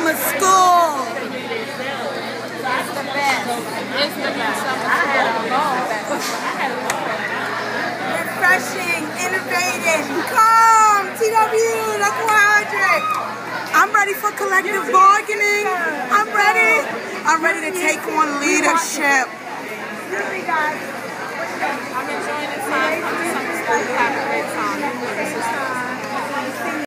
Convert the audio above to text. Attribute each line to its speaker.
Speaker 1: school.
Speaker 2: That's the best. It's the best. I had a ball. I had a ball.
Speaker 1: Refreshing, innovative, calm, TW, the quadrant. I'm ready for collective bargaining. I'm ready. I'm ready to take on leadership.
Speaker 2: I'm enjoying this time. I'm just time.